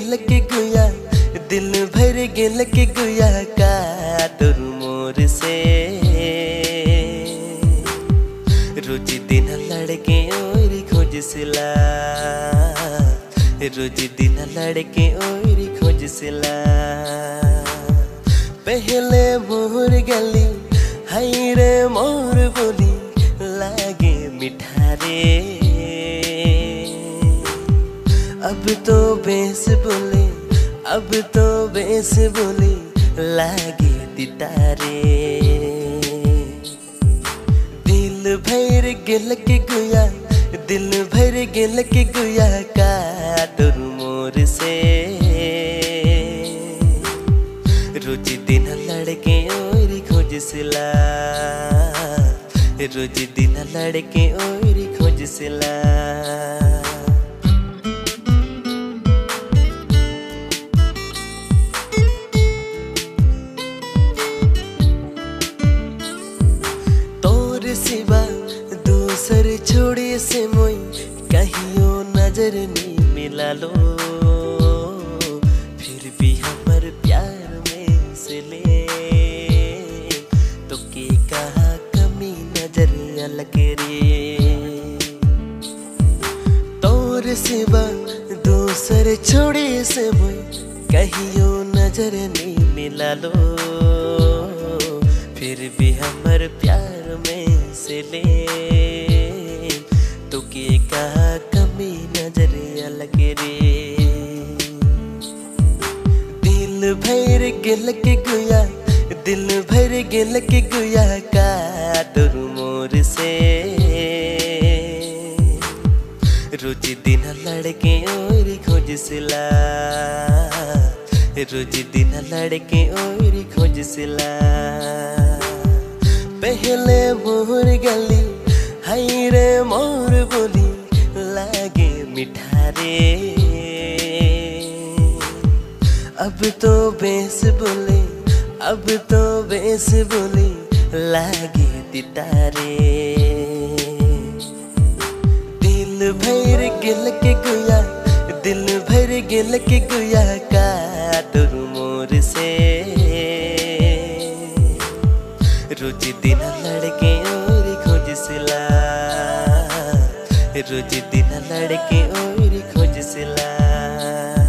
भैर के गुया दिल भर गेल के गुया का तोर मोर से। रोज दिन लड़के और खोजसिला, रोज दिन लड़के और खोजसिला। पहले मोर गली, हाय रे मोर बोली, लागे मिठा अब तो बेस बोले, अब तो बेस बोले, लागे तितारे दिल भर गेल के गुया, दिल भर गेल के गुया का तोर मोर से। रोज दिन लड़के और खोजसिला, रोज दिन लड़के और खोजसिला। तोर से मुई कहियो नज़र नहीं मिला लो। फिर भी हमर प्यार में से ले। तो के कहा कमी नज़र अलग रे। तोर सिवा दूसर छोड़े से मुई कहियो नज़र नहीं मिला लो। फिर भी हमर प्यार में से ले। के कहा कमी नज़र अलग रे। दिल भर गेल के गुया, दिल भर गेल के गुया का तोर मोर से। रोज दिन लड़के और खोज सिला रोज दिन लड़के और खोज सिला पहले मोर गली, हाय रे मोर मिठा रे अब तो बेस बोले, अब तो बेस बोली, लागे तितारे दिल भर गिल के गुया, दिल भर गेल के गुया का तोर मोर से। रोज दिन लड़के रोज दिन लड़के और खोज सिला।